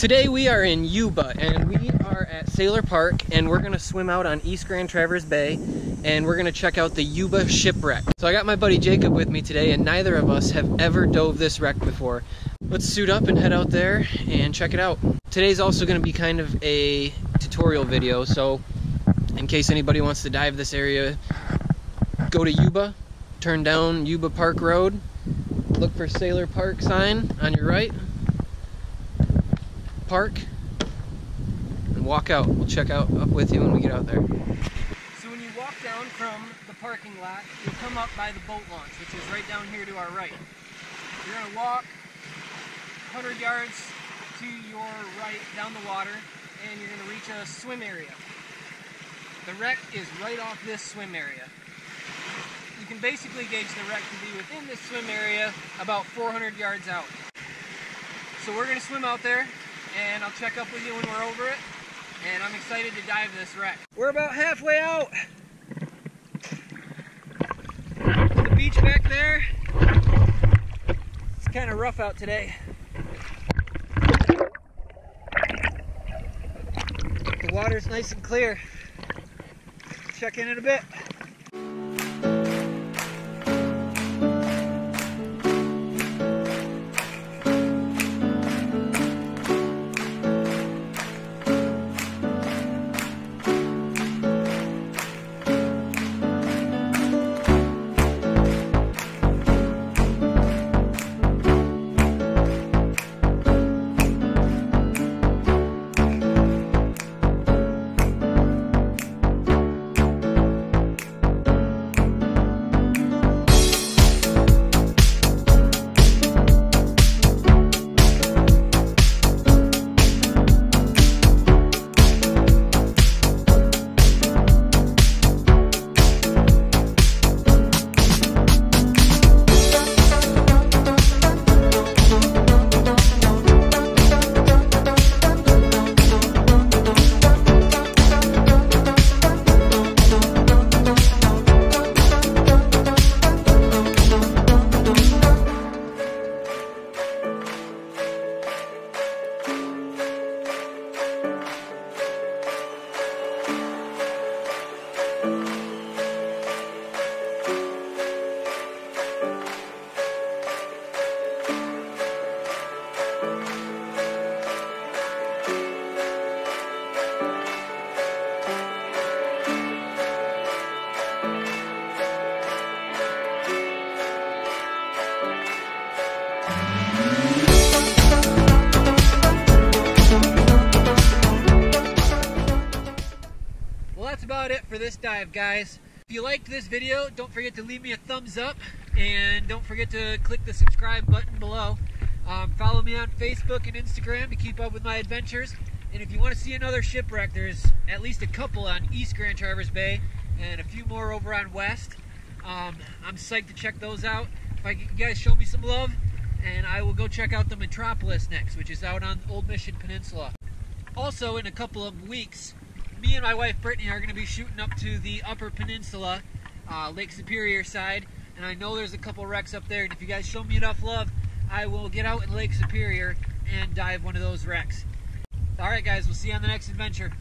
Today we are in Yuba and we are at Sailor Park and we're gonna swim out on East Grand Traverse Bay and we're gonna check out the Yuba shipwreck. So I got my buddy Jacob with me today and neither of us have ever dove this wreck before. Let's suit up and head out there and check it out. Today's also gonna be kind of a tutorial video so in case anybody wants to dive this area, go to Yuba, turn down Yuba Park Road, look for Sailor Park sign on your right, park and walk out. We'll check out up with you when we get out there. So when you walk down from the parking lot, you'll come up by the boat launch, which is right down here to our right. You're gonna walk 100 yards to your right down the water, and you're gonna reach a swim area. The wreck is right off this swim area. You can basically gauge the wreck to be within this swim area about 400 yards out. So we're gonna swim out there, and I'll check up with you when we're over it. And I'm excited to dive this wreck. We're about halfway out. The beach back there. It's kind of rough out today. The water's nice and clear. Check in in a bit. For this dive, guys. If you liked this video, don't forget to leave me a thumbs up and don't forget to click the subscribe button below. Um, follow me on Facebook and Instagram to keep up with my adventures. And if you want to see another shipwreck, there's at least a couple on East Grand Traverse Bay and a few more over on West. Um, I'm psyched to check those out. If I, you guys show me some love, and I will go check out the Metropolis next, which is out on Old Mission Peninsula. Also, in a couple of weeks, me and my wife Brittany are going to be shooting up to the Upper Peninsula, uh, Lake Superior side, and I know there's a couple wrecks up there. And if you guys show me enough love, I will get out in Lake Superior and dive one of those wrecks. All right, guys, we'll see you on the next adventure.